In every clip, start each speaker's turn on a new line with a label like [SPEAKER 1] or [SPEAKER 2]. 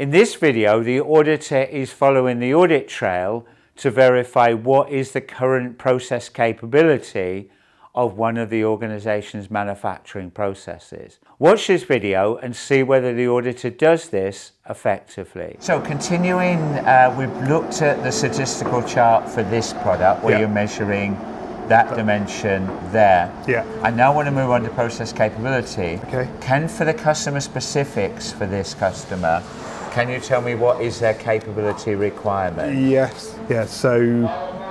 [SPEAKER 1] In this video, the auditor is following the audit trail to verify what is the current process capability of one of the organisation's manufacturing processes. Watch this video and see whether the auditor does this effectively. So continuing, uh, we've looked at the statistical chart for this product where you're measuring that dimension there.
[SPEAKER 2] Yeah.
[SPEAKER 1] I now want to move on to process capability.
[SPEAKER 2] Okay.
[SPEAKER 1] Can for the customer specifics for this customer, can you tell me what is their capability requirement?
[SPEAKER 2] Yes. Yeah. So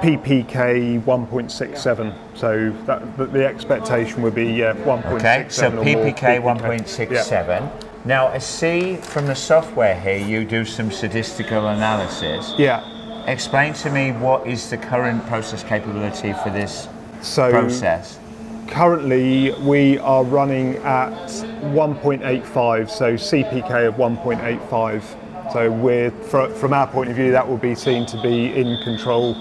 [SPEAKER 2] PPK 1.67. So that, the expectation would be yeah, 1.67.
[SPEAKER 1] Okay. So PPK 1.67. Yeah. Now I see from the software here you do some statistical analysis.
[SPEAKER 2] Yeah.
[SPEAKER 1] Explain to me what is the current process capability for this so process?
[SPEAKER 2] Currently, we are running at 1.85, so CPK of 1.85. So we're, from our point of view, that will be seen to be in control,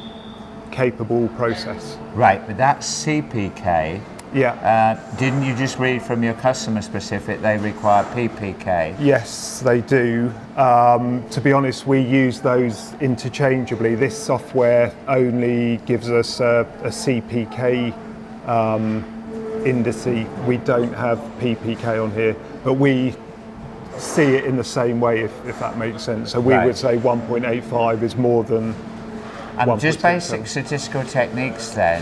[SPEAKER 2] capable process.
[SPEAKER 1] Right, but that CPK.
[SPEAKER 2] Yeah.
[SPEAKER 1] Uh, didn't you just read from your customer specific they require PPK?
[SPEAKER 2] Yes, they do. Um, to be honest, we use those interchangeably. This software only gives us a, a CPK um, indice. We don't have PPK on here, but we see it in the same way, if, if that makes sense. So we right. would say 1.85 is more than.
[SPEAKER 1] And just basic statistical techniques then,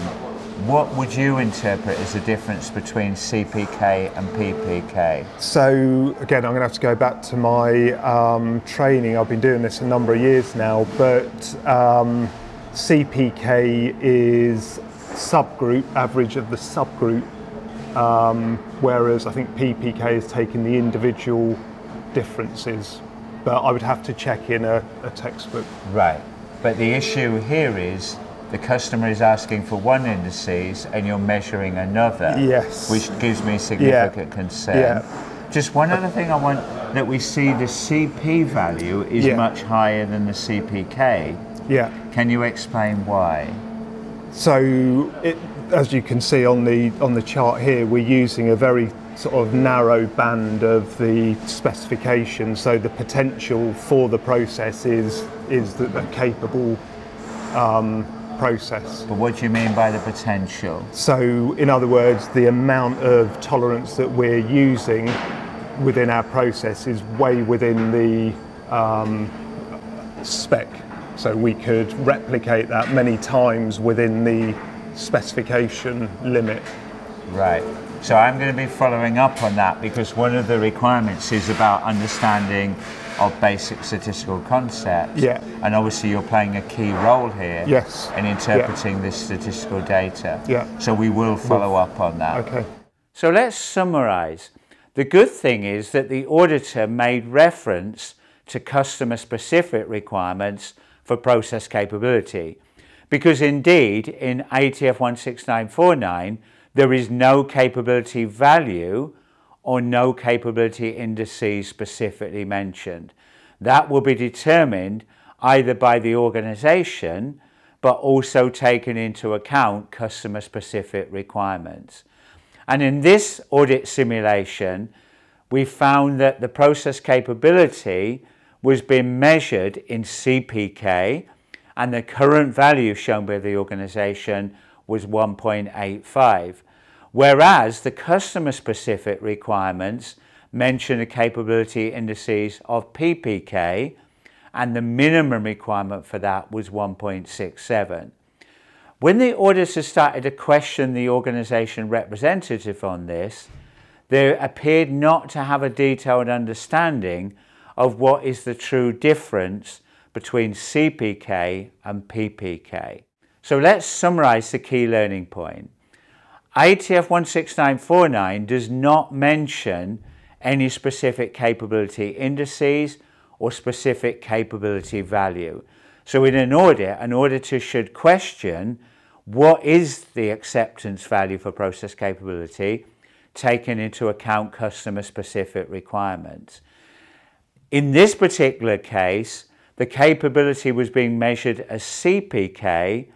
[SPEAKER 1] what would you interpret as the difference between CPK and PPK?
[SPEAKER 2] So again, I'm going to have to go back to my um, training. I've been doing this a number of years now, but um, CPK is subgroup, average of the subgroup um, whereas I think PPK is taking the individual differences. But I would have to check in a, a textbook.
[SPEAKER 1] Right. But the issue here is the customer is asking for one indices and you're measuring another.
[SPEAKER 2] Yes.
[SPEAKER 1] Which gives me significant yeah. concern. Yeah. Just one other thing I want that we see the CP value is yeah. much higher than the CPK.
[SPEAKER 2] Yeah.
[SPEAKER 1] Can you explain why?
[SPEAKER 2] So it, as you can see on the on the chart here, we're using a very sort of narrow band of the specification. So the potential for the process is is a capable um, process.
[SPEAKER 1] But what do you mean by the potential?
[SPEAKER 2] So in other words, the amount of tolerance that we're using within our process is way within the um, spec. So we could replicate that many times within the specification limit.
[SPEAKER 1] Right. So I'm going to be following up on that because one of the requirements is about understanding of basic statistical concepts.
[SPEAKER 2] Yeah.
[SPEAKER 1] And obviously you're playing a key role here
[SPEAKER 2] yes.
[SPEAKER 1] in interpreting yeah. this statistical data.
[SPEAKER 2] Yeah.
[SPEAKER 1] So we will follow up on that.
[SPEAKER 2] Okay.
[SPEAKER 1] So let's summarize. The good thing is that the auditor made reference to customer specific requirements for process capability because indeed in IATF 16949 there is no capability value or no capability indices specifically mentioned. That will be determined either by the organisation but also taken into account customer specific requirements. And in this audit simulation, we found that the process capability was being measured in CPK, and the current value shown by the organisation was 1.85, whereas the customer specific requirements mention the capability indices of PPK and the minimum requirement for that was 1.67. When the auditor started to question the organisation representative on this, they appeared not to have a detailed understanding of what is the true difference between CPK and PPK. So let's summarize the key learning point. IATF 16949 does not mention any specific capability indices or specific capability value. So in an audit, an auditor should question what is the acceptance value for process capability taken into account customer specific requirements. In this particular case, the capability was being measured as CPK,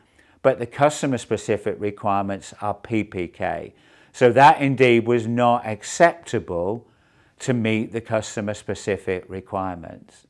[SPEAKER 1] but the customer specific requirements are PPK. So that indeed was not acceptable to meet the customer specific requirements.